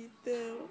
solidão.